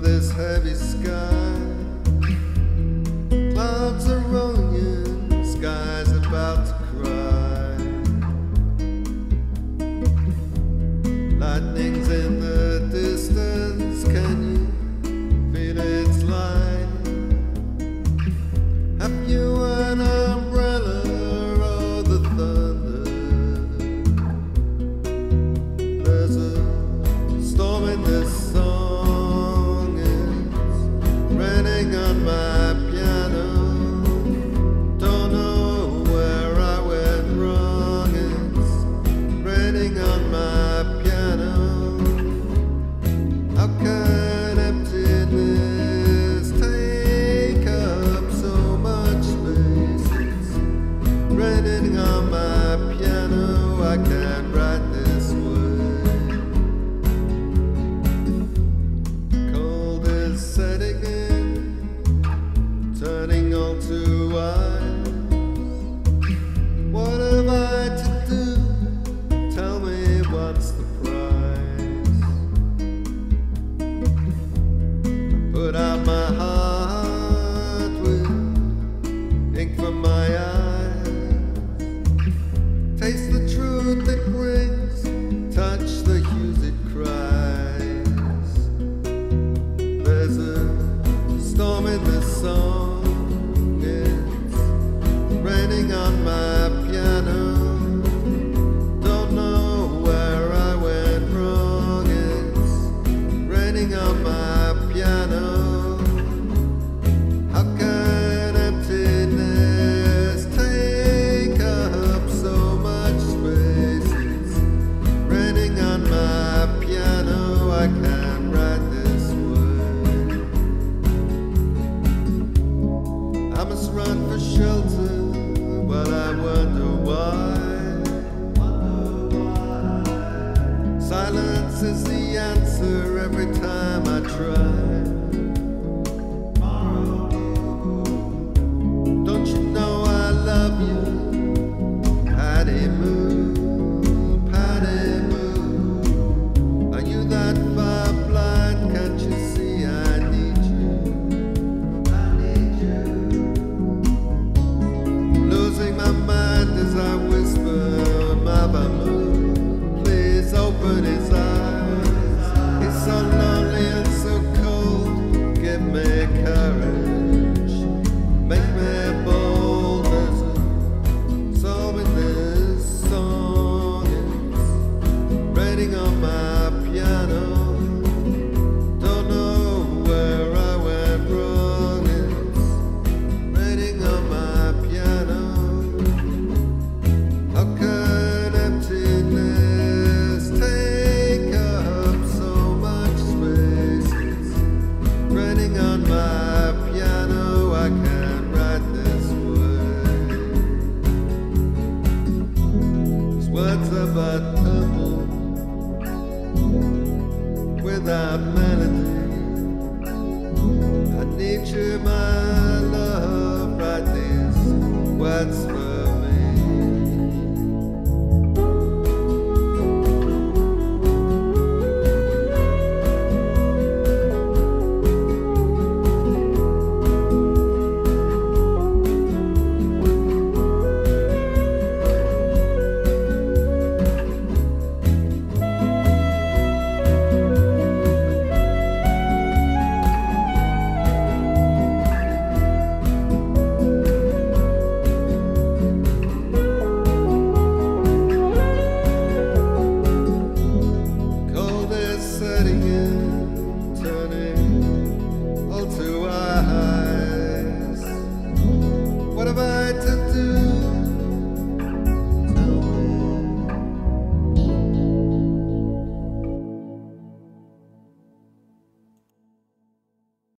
this heavy sky. Clouds are rolling in, Sky's about to on my piano, I can't write this word. Cold is setting in, turning all to. What have I to do? Tell me what's the problem. I try. without melody. and nature, my love, right this what's turning.